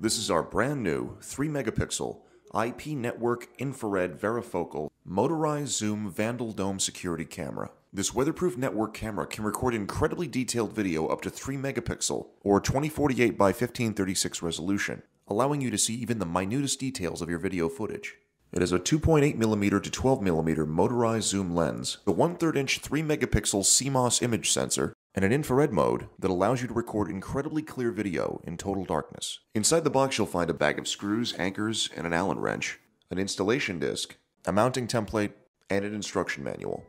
This is our brand new 3 megapixel IP network infrared varifocal motorized zoom Vandal Dome security camera. This weatherproof network camera can record incredibly detailed video up to 3 megapixel or 2048 by 1536 resolution, allowing you to see even the minutest details of your video footage. It has a 2.8mm to 12mm motorized zoom lens, a 1 3 inch 3 megapixel CMOS image sensor, and an infrared mode that allows you to record incredibly clear video in total darkness. Inside the box, you'll find a bag of screws, anchors, and an Allen wrench, an installation disc, a mounting template, and an instruction manual.